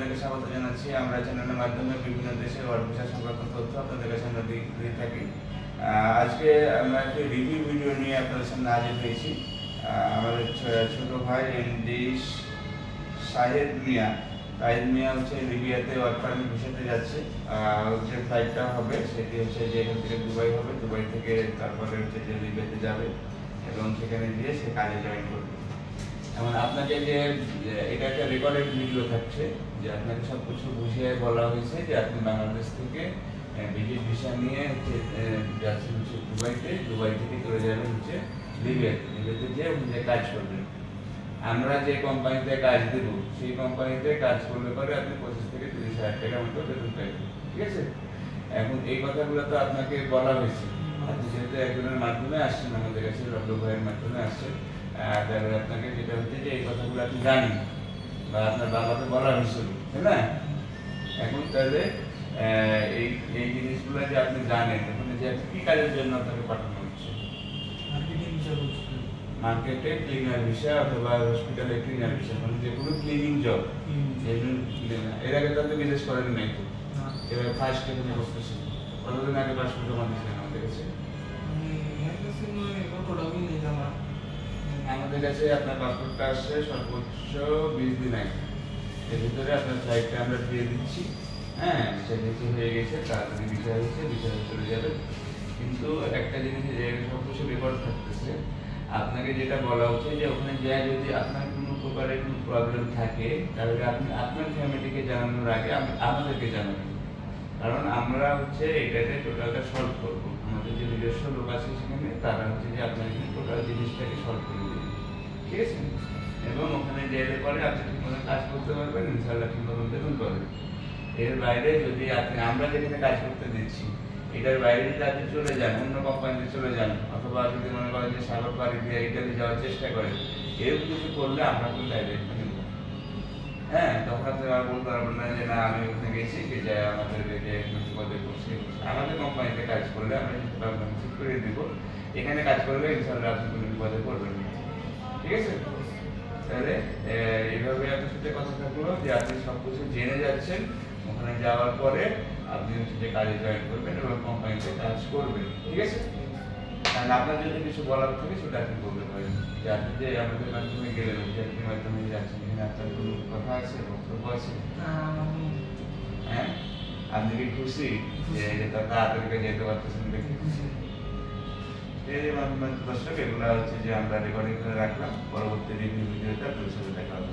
আপনাদেরকে স্বাগত জানাচ্ছি। আমরা চ্যানেলের মাধ্যমে বিভিন্ন দেশের অর্পিসা সংক্রান্ত তথ্য আপনাদের কাছে আমরা দিয়ে থাকি। আজকে আমরা একটি রিভিউ ভিডিও নিয়ে আপনাদের সামনে হাজির হয়েছি। আমাদের ছোট ভাই এমডি শাহেদ মিয়া। শাহেদ মিয়া হচ্ছে লিবিয়াতে ওয়ার্ক পারমিট ভিসাতে যাচ্ছে। যে ফ্লাইটটা হবে, সেটি হচ্ছে যে এখান থেকে দুবাই হবে। দুবাই থেকে তারপরে হচ্ছে যে লিবিয়াতে যাবে এবং সেখানে গিয়ে সে কাজে জয়েন করবে। এমন আপনাকে যে এটা একটা রেকর্ডেড ভিডিও থাকছে, যে আপনাকে সব কিছু বুঝিয়ে বলা হয়েছে যে আপনি বাংলাদেশ থেকে ভিজিট ভিসা নিয়ে হচ্ছে যাচ্ছেন হচ্ছে দুবাইতে, দুবাই থেকে চলে যাবেন হচ্ছে লিবিয়াতে। লিবিয়াতে যে কাজ করবেন। আমরা যে কোম্পানিতে কাজ দেব, সেই কোম্পানিতে কাজ করলে পরে আপনি পঁচিশ থেকে তিরিশ হাজার টাকা মতো বেতন পাইবেন ঠিক আছে? এখন এই কথাগুলো তো আপনাকে বলা হয়েছে। আপনি যেহেতু একজনের মাধ্যমে আসছেন, আমাদের কাছে রব্দ ভাইয়ের মাধ্যমে আসছেন তাহলে আপনাকে যেটা হচ্ছে যে এই কথাগুলো আপনি জানেন বা আপনার বাবাকে বলা হয়েছিল তাই না? এখন তাহলে এই এই জিনিসগুলো যে আপনি জানেন এখন যে কি কাজের জন্য আপনাকে পাঠানো হচ্ছে? মার্কেটিং ক্লিনার ভিসা অথবা হসপিটালে ক্লিনার ভিসা মানে যে কোনো ক্লিনিং জব এর আগে তো আপনি বিদেশ করেন নাই তো? এবার ফার্স্ট এখানে বসতেছি কতদিন আগে পাসপোর্ট জমা দিয়েছিলেন আমাদের কাছে? আমাদের কাছে আপনার পাসপোর্টটা আসছে সর্বোচ্চ বিশ দিন আগে। এর ভিতরে আপনার ফ্লাইটটা আমরা দিয়ে দিচ্ছি। হ্যাঁ বিষয় যেহেতু হয়ে গেছে, তাড়াতাড়ি বিষয় হয়েছে বিষয় চলে যাবে। কিন্তু একটা জিনিস সব কিছু রেকর্ড থাকতেছে। আপনাকে যেটা বলা উচিত যে ওখানে যায় যদি আপনার কোনো প্রকারের কোনো প্রবলেম থাকে, তাহলে আপনি আপনার ফ্যামিলিকে জানানোর আগে আমাদেরকে জানাবেন। কারণ আমরা হচ্ছে এটাতে টোটালটা সলভ করব। লোক আছে সেখানে, তারা হচ্ছে যে আপনার টোটাল জিনিসটাকে সলভ করে দেবে। ঠিক আছে? এবং ওখানে গেলে পরে আপনি ঠিক মতো কাজ করতে পারবেন ইনশাল্লাহ ঠিক মতো বেতন পাবেন। এর বাইরে যদি আপনি, আমরা যেখানে কাজ করতে দিচ্ছি, এটার বাইরে যদি আপনি চলে যান, অন্য কোম্পানিতে চলে যান, অথবা যদি মনে করেন যে সাগর পাড়ি দিয়ে ইটালি যাওয়ার চেষ্টা করেন, এরকম কিছু করলে আমরা কিন্তু হ্যাঁ তখন আমি ওখানে গেছি যাই আমাদের কোম্পানিতে এখানে কাজ করলে ইনশাল্লাহ আপনি কোনো বিপদে পড়বেন ঠিক আছে? তাহলে এইভাবে আপনার সাথে কথা থাকল যে, আপনি সব কিছু জেনে যাচ্ছেন। ওখানে যাওয়ার পরে আপনি হচ্ছে যে কাজে জয়েন করবেন এবং কোম্পানিতে কাজ করবেন। ঠিক আছে? আর আপনার যদি কিছু বলার থাকে সেটা আপনি বলতে পারেন। যে আপনি যে আমাদের মাধ্যমে গেলেন বিদ্যার্থীর মাধ্যমে যাচ্ছেন এখানে আপনার কোনো কথা আছে বক্তব্য আছে? হ্যাঁ? আপনি কি খুশি? যে এটা তাড়াতাড়ি যেতে পারতেছেন দেখে? খুশি এই যে মাধ্যমে দর্শক এগুলো হচ্ছে যে আমরা রেকর্ডিং করে রাখলাম। পরবর্তী রিভিউ ভিডিওতে আপনাদের সাথে দেখা হবে